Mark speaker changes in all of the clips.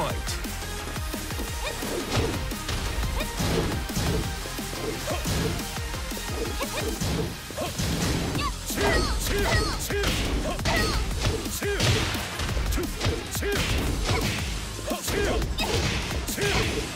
Speaker 1: Fight. KO.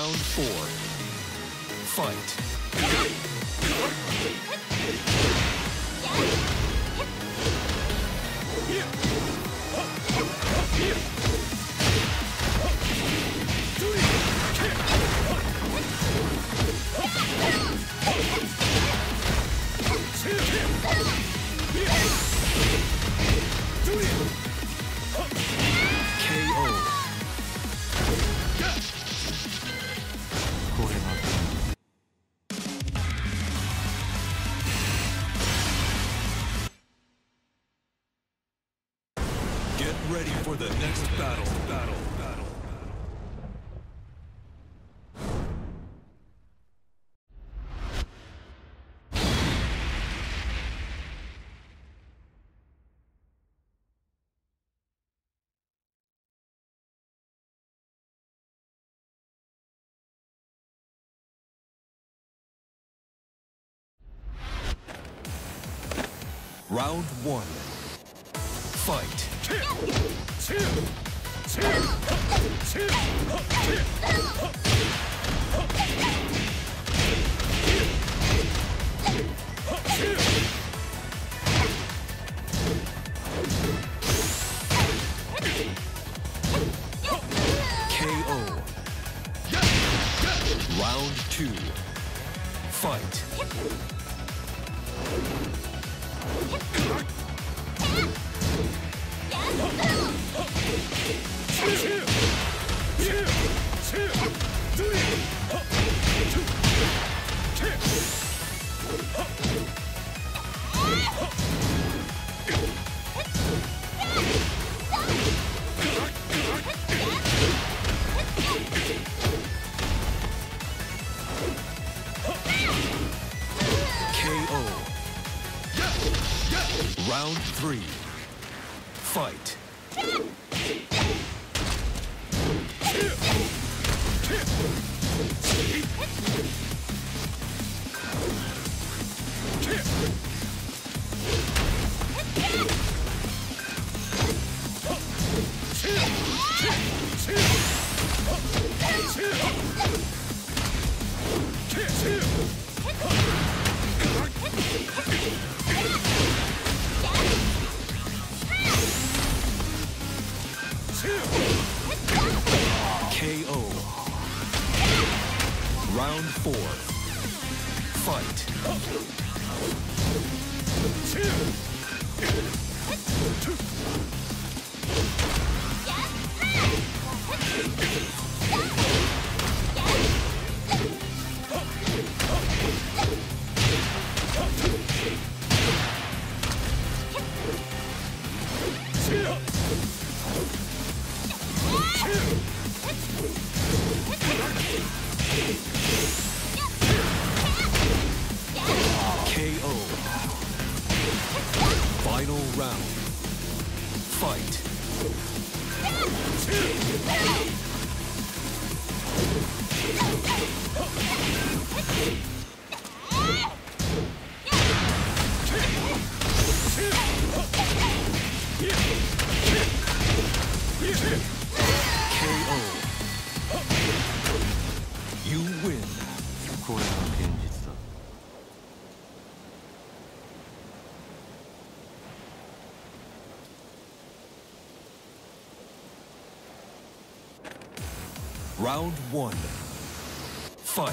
Speaker 1: Round four. Fight. Round one. Fight. KO. KO. Round four. Fight. Round one. Fight.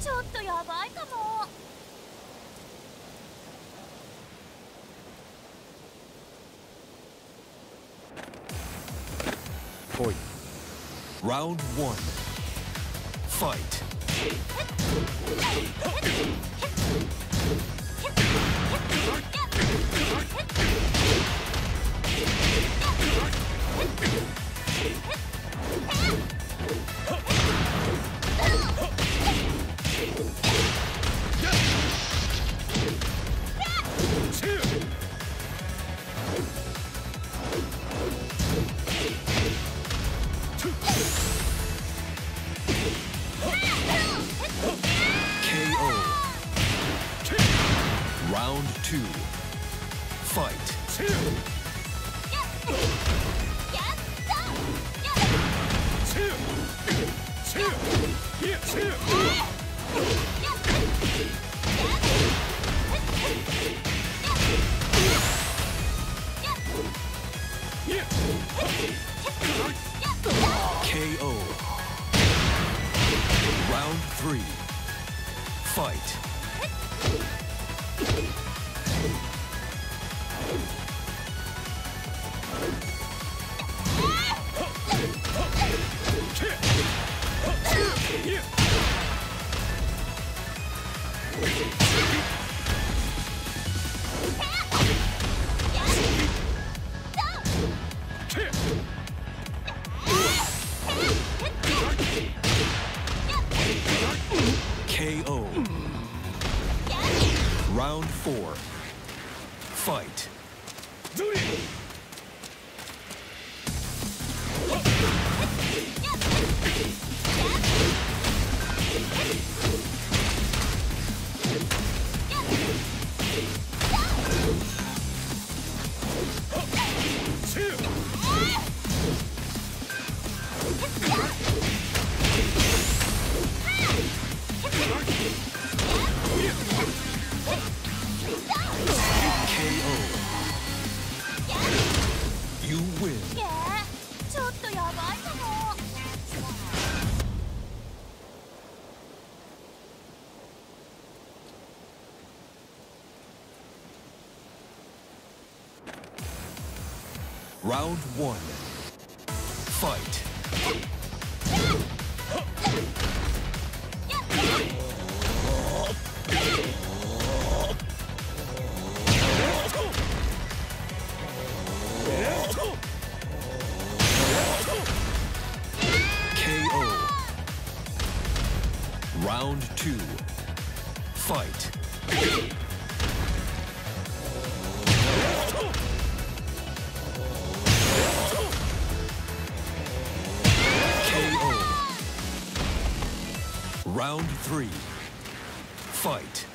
Speaker 2: ちょっとやばいかも
Speaker 3: 来い
Speaker 1: Round one. Fight. Fight. KO. Round four. Fight. Round one. Round three. Fight.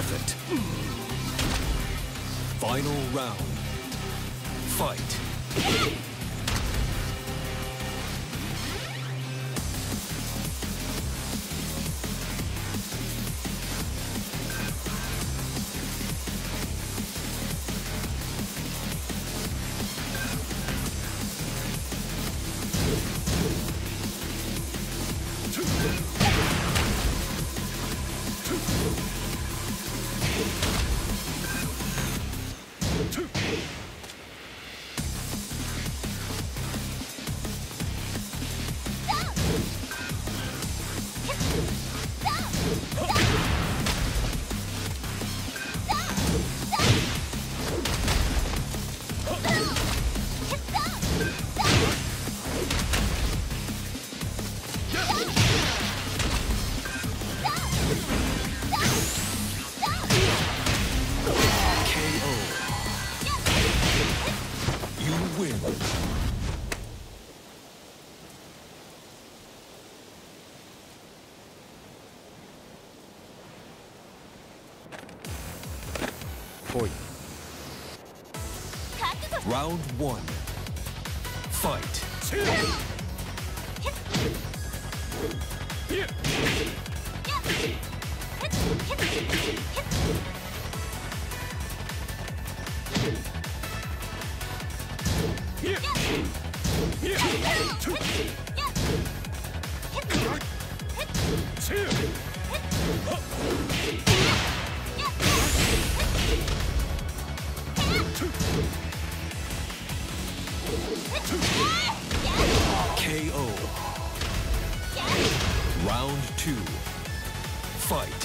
Speaker 1: Perfect. Final round. Fight. KO. Fight.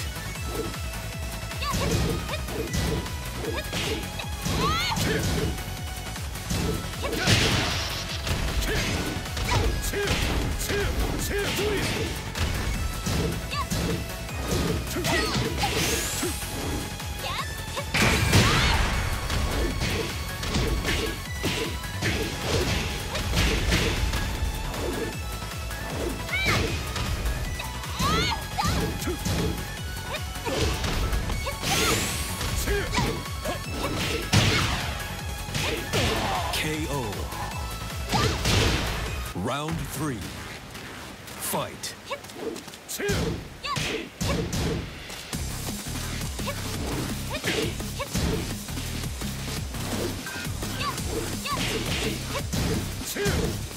Speaker 1: KO.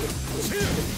Speaker 1: Two!